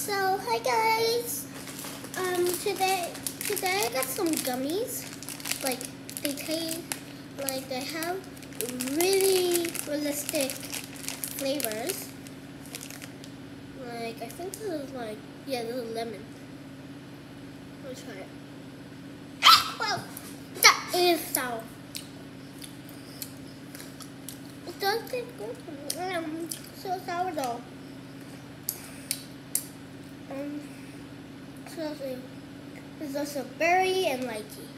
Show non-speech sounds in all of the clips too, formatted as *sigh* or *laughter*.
So hi guys. Um today today I got some gummies. Like they taste like they have really realistic flavors. Like I think this is like yeah, this is lemon. Let's try it. *coughs* Well, that is sour. It does taste good. Um, so sour though. Um, so also berry and lychee.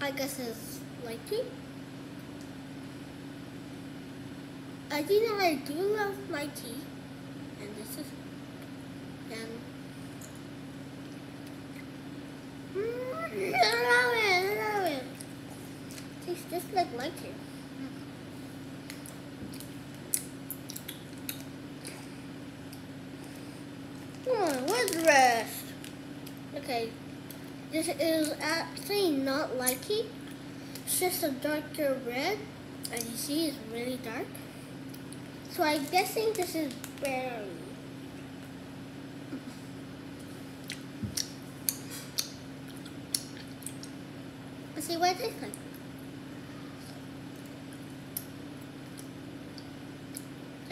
I guess it's lychee. I think I do love lychee. And this is and mm, I love it, I love it. Tastes like lychee. Hmm, where's the rest? Okay, this is actually not lychee. It's just a darker red. As you see, it's really dark. So I'm guessing this is berry. Let's see what it tastes like.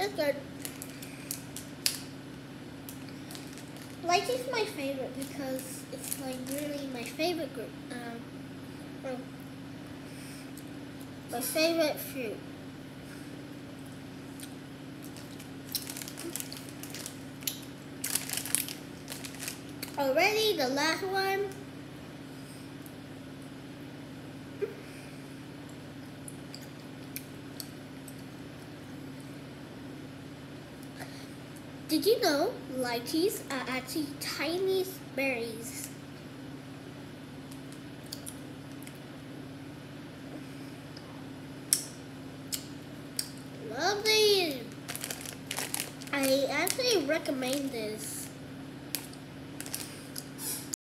That's good. Lychee is my favorite because it's like really my favorite group. Um, my favorite fruit. Already the last one. Did you know lychees are actually tiny berries? Love these. I actually recommend this.